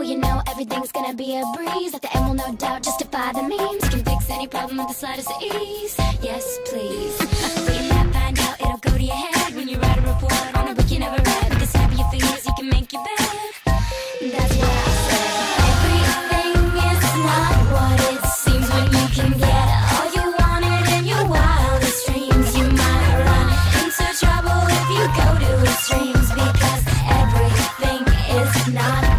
Well, you know everything's gonna be a breeze. At the end, we'll no doubt justify the means. You can fix any problem with the slightest ease. Yes, please. Read that, find out it'll go to your head when you write a report on a book you never read. With the snap of your fingers, you can make your bed. That's what I said. Everything is not what it seems when you can get all you wanted in your wildest dreams. You might run into trouble if you go to extremes because everything is not.